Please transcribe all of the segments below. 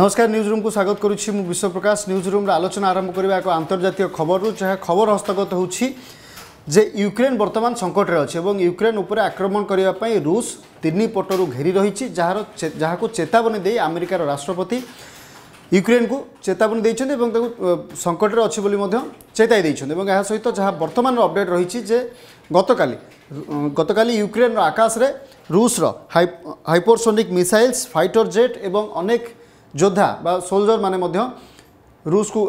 নমস্কার ନ୍ୟୁଜ୍ ରୁମ୍କୁ ସ୍ୱାଗତ କରୁଛି ମୁଁ ବିଶ୍ୱପ୍ରକାଶ ନ୍ୟୁଜ୍ ରୁମ୍ର ଆଲୋଚନା ଆରମ୍ଭ କରିବା ଏକ ଆନ୍ତର୍ଜାତୀୟ ଖବରରୁ ଯାହା ଖବର ହସ୍ତଗତ ହେଉଛି ଯେ ୟୁକ୍ରେନ୍ ବର୍ତ୍ତମାନ ସଙ୍କଟରେ ଅଛି ଏବଂ ୟୁକ୍ରେନ୍ ଉପରେ ଆକ୍ରମଣ କରିବା ପାଇଁ ରୁଷ ତିନି ପଟରୁ ଘେରି ରହିଛି ଯାହାର ଯାହାକୁ ଚେତାବନୀ ଦେଇ ଆମେରିକାର ରାଷ୍ଟ୍ରପତି ইউক্রেনকু চেতাবনী দিয়েছেন এবং তাকে সংকটরে অছি বলে চেতাই দিয়েছেন এবং এর সহিত যা বর্তমান অপডেট রয়েছে যে গতকালি গতকালি ইউক্রেন আকাশে রুষর হাইপোরসোনিক মিসাইলস ফাইটর জেট এবং অনেক যোদ্ধা বা সোলজর মানে ମଧ୍ୟ ରୁଷକୁ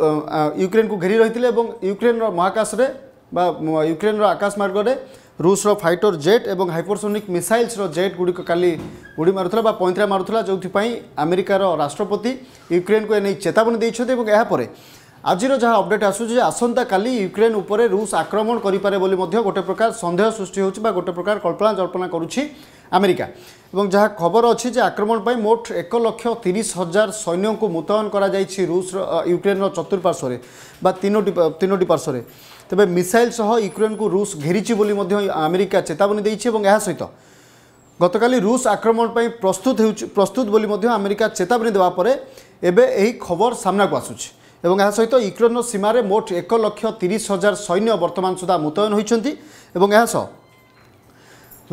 ୟୁକ୍ରେନକୁ ଘେରି ରହିଥିଲେ ଏବଂ ୟୁକ୍ରେନର ମହାକାଶରେ ବା ୟୁକ୍ରେନର ଆକାଶ ମାର୍ଗରେ ରୁଷର ଫାଇଟର ଜେଟ୍ ଏବଂ ହାଇପରସୋନିକ୍ ମିସାଇଲ୍ସର ଜେଟ୍ ଗୁଡ଼ିକ କାଲି ଉଡ଼ି ମାରୁଥିଲା ବା ପଇଁତରା ମାରୁଥିଲା ଯେଉଁଥିପାଇଁ ଆମେରିକାର ରାଷ୍ଟ୍ରପତି ୟୁକ୍ରେନକୁ ଏ ନେଇ ଚେତାବନୀ ଦେଇଛନ୍ତି ଏବଂ ଏହାପରେ আজির যা অপডেট আসুছে যে আসন্তকালি ইউক্রেন উপরে রুষ আক্রমণ করে বলে গোটে প্রকার সন্দেহ সৃষ্টি হচ্ছে বা গোটে প্রকার কল্পনা জল্পনা করুছি আমেরিকা এবং যা খবর অছি যে আক্রমণ পাই মোট এক লক্ষ তিরিশ হাজার সৈন্যকে মুতয়ন করা যাই রুষ ইউক্রেনর চতুর্পার্শ্বরে বা তিনোটি তিনোটি পার্শ্বরে তবে মিসাইল সহ ইউক্রেনকে রুষ ঘেরিছি বলে আমেরিকা চেতাবনী দিয়েছে এবং এর সহিত গতকালি রুষ আক্রমণ পাই প্রস্তুত হেউছি প্রস্তুত বলে আমেরিকা চেতাবনী দেওয়া পরে এবে এই খবর সামনাকু আসুছে এবং ଏହା ସହିତ ୟୁକ୍ରେନ୍ର ସୀମାରେ ମୋଟ ଏକ ଲକ୍ଷ ତିରିଶ ହଜାର ସୈନ୍ୟ ବର୍ତ୍ତମାନ ସୁଦ୍ଧା ମୁତୟନ ହୋଇଛନ୍ତି ଏବଂ ଏହା ସହ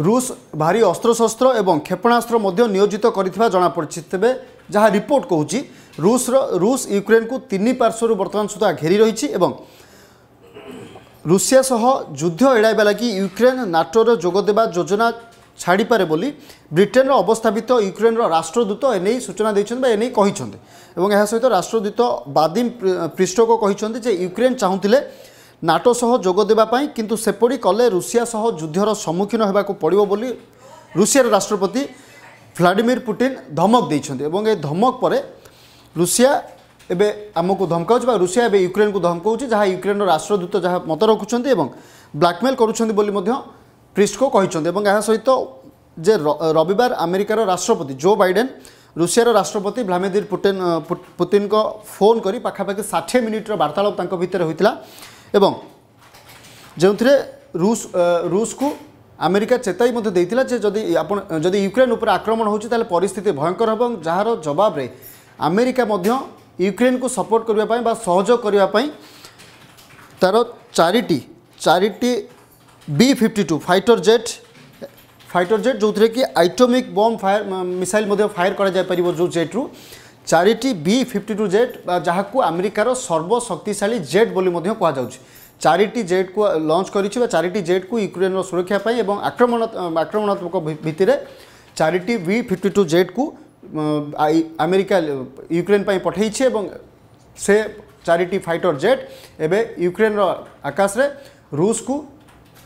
ରୁଷ ଭାରି ଅସ୍ତ୍ରଶସ୍ତ୍ର ଏବଂ କ୍ଷେପଣାସ୍ତ୍ର ମଧ୍ୟ ନିୟୋଜିତ କରିଥିବା ଜଣାପଡ଼ିଛି ତେବେ ଯାହା ରିପୋର୍ଟ କହୁଛି ରୁଷର ରୁଷ ୟୁକ୍ରେନ୍କୁ ତିନି ପାର୍ଶ୍ୱରୁ ବର୍ତ୍ତମାନ ସୁଦ୍ଧା ଘେରି ରହିଛି ଏବଂ ରୁଷିଆ ସହ ଯୁଦ୍ଧ ଏଡ଼ାଇବା ଲାଗି ୟୁକ୍ରେନ୍ ନାଟୋର ଯୋଗଦେବା ଯୋଜନା ছাড়িপারে বলে ব্রিটেনর অবস্থাপিত ইউক্রেনর রাষ্ট্রদূত এনে সূচনা দিয়েছেন বা এনে কিন্তু এবং এর সহ রাষ্ট্রদূত বাদিম পৃষ্ঠক কিন্তু যে ইউক্রেন চাহুলে নাটো সহ যোগ দেওয়া কিন্তু সেপরি কলে রুষিয়া সহ যুদ্ধর সম্মুখীন হওয়া পড়ব বলে রুষিয়ার রাষ্ট্রপতি ভ্লাডিমির পুটিন ধমক দিয়েছেন এবং এই ধমক পরে রুষিয়া এবে আমাকে ধমকাউছে বা রুষিয়া এবে ইউক্রেন ধমকাউছে যা ইউক্রেনর রাষ্ট্রদূত যা মত রাখুন এবং ব্ল্যাকমেল করছেন বলে ପ୍ରିସ୍କୋ କହିଛନ୍ତି ଏବଂ ଏହା ସହିତ ଯେ ରବିବାର ଆମେରିକାର ରାଷ୍ଟ୍ରପତି ଜୋ ବାଇଡେନ୍ ରୁଷିଆର ରାଷ୍ଟ୍ରପତି ଭ୍ଲାଦିମିର୍ ପୁଟିନ୍ ପୁତିନ୍ଙ୍କ ଫୋନ୍ କରି ପାଖାପାଖି ଷାଠିଏ ମିନିଟ୍ର ବାର୍ତ୍ତାଳାପ ତାଙ୍କ ଭିତରେ ହୋଇଥିଲା ଏବଂ ଯେଉଁଥିରେ ରୁଷ ରୁଷକୁ ଆମେରିକା ଚେତାଇ ମଧ୍ୟ ଦେଇଥିଲା ଯେ ଯଦି ଆପଣ ଯଦି ୟୁକ୍ରେନ୍ ଉପରେ ଆକ୍ରମଣ ହେଉଛି ତାହେଲେ ପରିସ୍ଥିତି ଭୟଙ୍କର ହେବ ଏବଂ ଯାହାର ଜବାବରେ ଆମେରିକା ମଧ୍ୟ ୟୁକ୍ରେନ୍କୁ ସପୋର୍ଟ କରିବା ପାଇଁ ବା ସହଯୋଗ କରିବା ପାଇଁ ତା'ର ଚାରିଟି ଚାରିଟି B fifty two fighter jet fighter jet ଯେଉଁଥିରେ କି ଆଇଟମିକ୍ ବମ୍ ଫାୟାର ମିସାଇଲ୍ ମଧ୍ୟ ଫାୟାର କରାଯାଇପାରିବ ଯେଉଁ ଜେଟ୍ରୁ ଚାରିଟି ବି ଫିଫ୍ଟି ଟୁ ଜେଟ୍ ଯାହାକୁ ଆମେରିକାର ସର୍ବଶକ୍ତିଶାଳୀ ଜେଟ୍ ବୋଲି ମଧ୍ୟ କୁହାଯାଉଛି ଚାରିଟି ଜେଟ୍କୁ ଲଞ୍ଚ କରିଛି ବା ଚାରିଟି ଜେଟ୍କୁ ୟୁକ୍ରେନ୍ର ସୁରକ୍ଷା ପାଇଁ ଏବଂ ଆକ୍ରମଣ ଆକ୍ରମଣାତ୍ମକ ଭିତ୍ତିରେ ଚାରିଟି ବି ଫିଫ୍ଟି ଟୁ ଜେଟ୍କୁ ଆମେରିକା ୟୁକ୍ରେନ୍ ପାଇଁ ପଠାଇଛି ଏବଂ ସେ ଚାରିଟି ଫାଇଟର ଜେଟ୍ ଏବେ ୟୁକ୍ରେନ୍ର ଆକାଶରେ ରୁଷକୁ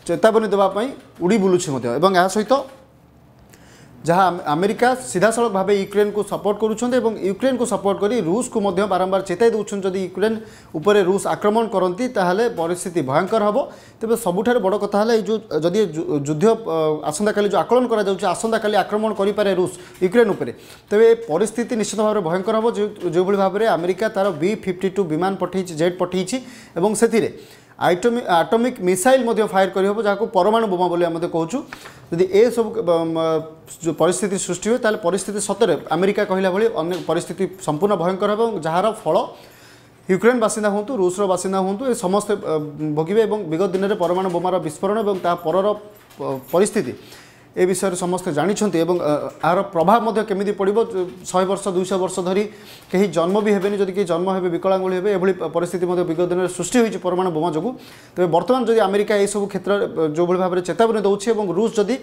ଚେତାବନୀ ଦେବା ପାଇଁ ଉଡ଼ି ବୁଲୁଛି ମଧ୍ୟ ଏବଂ ଏହା ସହିତ ଯାହା ଆମେରିକା ସିଧାସଳଖ ଭାବେ ୟୁକ୍ରେନ୍କୁ ସପୋର୍ଟ କରୁଛନ୍ତି ଏବଂ ୟୁକ୍ରେନ୍କୁ ସପୋର୍ଟ କରି ରୁଷକୁ ମଧ୍ୟ ବାରମ୍ବାର ଚେତାଇ ଦେଉଛନ୍ତି ଯଦି ୟୁକ୍ରେନ୍ ଉପରେ ରୁଷ ଆକ୍ରମଣ କରନ୍ତି ତାହେଲେ ପରିସ୍ଥିତି ଭୟଙ୍କର ହେବ ତେବେ ସବୁଠାରୁ ବଡ଼ କଥା ହେଲା ଏଇ ଯେଉଁ ଯଦି ଯୁଦ୍ଧ ଆସନ୍ତାକାଲି ଯେଉଁ ଆକଳନ କରାଯାଉଛି ଆସନ୍ତାକାଲି ଆକ୍ରମଣ କରିପାରେ ରୁଷ ୟୁକ୍ରେନ୍ ଉପରେ ତେବେ ଏ ପରିସ୍ଥିତି ନିଶ୍ଚିତ ଭାବରେ ଭୟଙ୍କର ହେବ ଯେଉଁଭଳି ଭାବରେ ଆମେରିକା ତା'ର ବି ଫିଫ୍ଟି ଟୁ ବିମାନ ପଠାଇଛି ଜେଟ୍ ପଠାଇଛି ଏବଂ ସେଥିରେ ଆଟମିକ ମିସାଇଲ ମଧ୍ୟ ଫାୟାର କରିହେବ ଯାହାକୁ ପରମାଣୁ ବୋମା ବୋଲି ଆମେ କହୁଛୁ ଯଦି ଏସବୁ ପରିସ୍ଥିତି ସୃଷ୍ଟି ହୁଏ ତାହେଲେ ପରିସ୍ଥିତି ସତରେ ଆମେରିକା କହିଲା ଭଳି ଅନେକ ପରିସ୍ଥିତି ସମ୍ପୂର୍ଣ୍ଣ ଭୟଙ୍କର ହେବ ଏବଂ ଯାହାର ଫଳ ୟୁକ୍ରେନ୍ ବାସିନ୍ଦା ହୁଅନ୍ତୁ ରୁଷ୍ର ବାସିନ୍ଦା ହୁଅନ୍ତୁ ଏ ସମସ୍ତେ ଭୋଗିବେ ଏବଂ ବିଗତ ଦିନରେ ପରମାଣୁ ବୋମାର ବିସ୍ଫୋରଣ ଏବଂ ତାହା ପରର ପରିସ୍ଥିତି এ বিষয়ে সমস্তে জাঁচান এবং আর প্রভাব কমিটি পড়ব শহে বর্ষ দুইশ বর্ষ ধর কে জন্ম বি হবেনি যদি কে জন্ম হবে বিকলাঙ্গুলি হবে এভাবে পরিস্থিতি বিগত দিনের সৃষ্টি হয়েছে পরমাণু বোমা যোগ তবে বর্তমান যদি আমেরিকা এইসব ক্ষেত্রে যেভাবে ভাবে চেতাবনী দেছে এবং রুষ যদি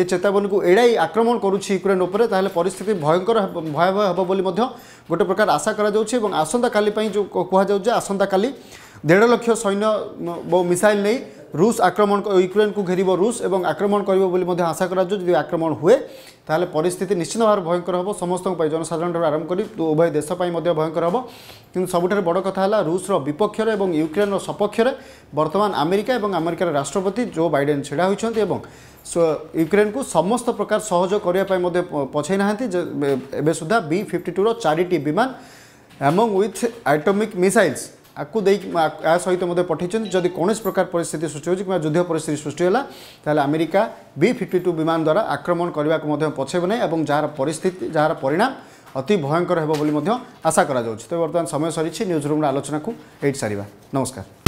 এই চেতাবনীকে এড়াই আক্রমণ করুছি ইউক্রেন উপরে তাহলে পরিস্থিতি ভয়ঙ্কর ভয়াবহ হব বলে গোটে প্রকার আশা করা যাচ্ছে এবং আসন্তকালি কুহযাচ্ছে আসন্তকালি দেড় লক্ষ সৈন্য মিসাইল নেই রুষ আক্রমণ ইউক্রেনকে ঘেরিব রুষ এবং আক্রমণ করব বলে আশা করা যদি আক্রমণ হুয়ে তাহলে পরিস্থিতি নিশ্চিত ভাবে ভয়ঙ্কর হব সমস্ত জনসাধারণ আরম্ভ করি উভয় দেশ ভয়ঙ্কর হব কিন্তু সবুঠার বড় কথা হল রুষর বিপক্ষের এবং ইউক্রেনর সপক্ষের বর্তমান আমেরিকা এবং আমেরিকার রাষ্ট্রপতি জো বাইডেন ছেড়া হয়েছেন এবং ইউক্রেনকে সমস্ত প্রকার সহযোগ করা পছাই না এবে সুদ্ধা বি ফিফটি টুর চারিটি বিমান এবং উইথ আইটমিক মিসাইলস युद या सहित पठाइन्छ जिम्मि कसै प्रकार परिस्थिति सृष्टि हुन्छ किमा युद्ध परिस्थिति सृष्टिलामेरिक भिफिफी विमान द्वारा आक्रमण गरेको पछेउँ नै हो जहाँ परिस्थिति जाँदा परिणाम अति भयङ्कर हो आशा त बर्तमान समय सरी न्यूज आलोचना रुम्र आलोचनाको एटिसार नमस्कार